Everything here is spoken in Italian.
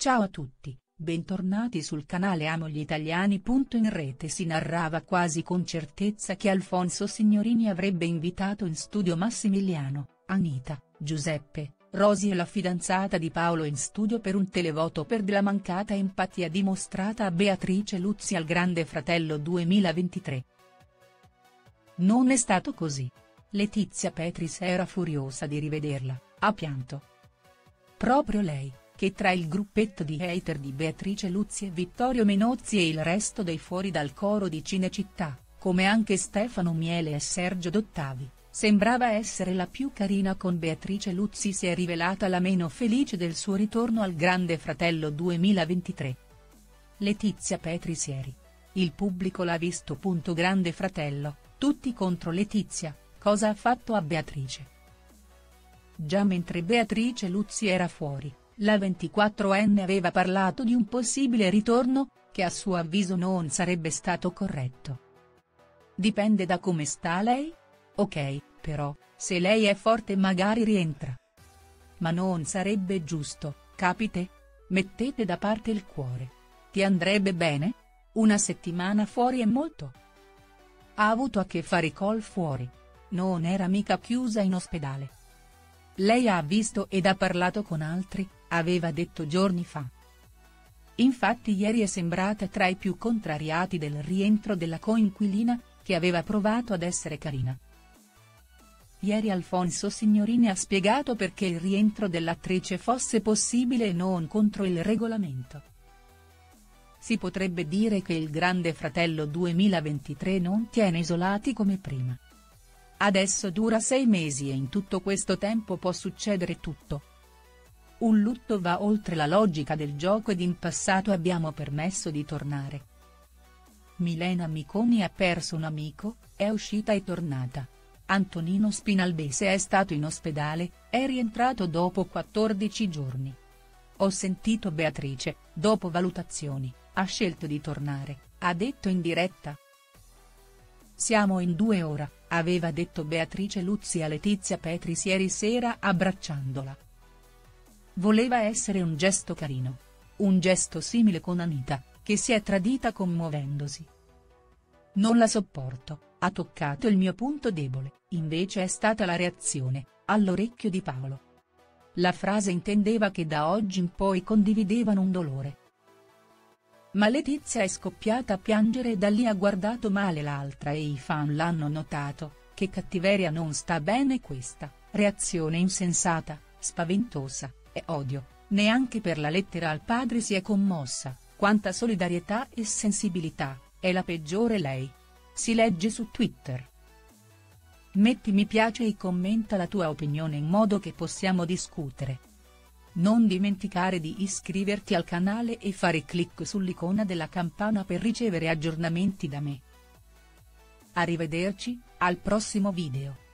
Ciao a tutti, bentornati sul canale Amo gli Italiani. In rete si narrava quasi con certezza che Alfonso Signorini avrebbe invitato in studio Massimiliano, Anita, Giuseppe, Rosi e la fidanzata di Paolo in studio per un televoto per la mancata empatia dimostrata a Beatrice Luzzi al Grande Fratello 2023. Non è stato così. Letizia Petris era furiosa di rivederla, ha pianto. Proprio lei, che tra il gruppetto di hater di Beatrice Luzzi e Vittorio Menozzi e il resto dei fuori dal coro di Cinecittà, come anche Stefano Miele e Sergio Dottavi, sembrava essere la più carina con Beatrice Luzzi si è rivelata la meno felice del suo ritorno al Grande Fratello 2023. Letizia Petris ieri. Il pubblico l'ha visto. Grande Fratello, tutti contro Letizia, cosa ha fatto a Beatrice. Già mentre Beatrice Luzzi era fuori, la 24enne aveva parlato di un possibile ritorno, che a suo avviso non sarebbe stato corretto. Dipende da come sta lei? Ok, però, se lei è forte magari rientra. Ma non sarebbe giusto, capite? Mettete da parte il cuore. Ti andrebbe bene? Una settimana fuori è molto. Ha avuto a che fare col fuori. Non era mica chiusa in ospedale. Lei ha visto ed ha parlato con altri, aveva detto giorni fa. Infatti ieri è sembrata tra i più contrariati del rientro della coinquilina, che aveva provato ad essere carina. Ieri Alfonso Signorini ha spiegato perché il rientro dell'attrice fosse possibile e non contro il regolamento. Si potrebbe dire che il Grande Fratello 2023 non tiene isolati come prima. Adesso dura sei mesi e in tutto questo tempo può succedere tutto. Un lutto va oltre la logica del gioco ed in passato abbiamo permesso di tornare. Milena Miconi ha perso un amico, è uscita e tornata. Antonino Spinalbese è stato in ospedale, è rientrato dopo 14 giorni. Ho sentito Beatrice, dopo valutazioni, ha scelto di tornare, ha detto in diretta. Siamo in due ora, aveva detto Beatrice Luzzi a Letizia Petris ieri sera abbracciandola. Voleva essere un gesto carino. Un gesto simile con Anita, che si è tradita commuovendosi. Non la sopporto, ha toccato il mio punto debole, invece è stata la reazione, all'orecchio di Paolo. La frase intendeva che da oggi in poi condividevano un dolore, ma Letizia è scoppiata a piangere e da lì ha guardato male l'altra e i fan l'hanno notato, che cattiveria non sta bene questa, reazione insensata, spaventosa, e odio, neanche per la lettera al padre si è commossa, quanta solidarietà e sensibilità, è la peggiore lei. Si legge su Twitter. Metti mi piace e commenta la tua opinione in modo che possiamo discutere. Non dimenticare di iscriverti al canale e fare clic sull'icona della campana per ricevere aggiornamenti da me. Arrivederci, al prossimo video.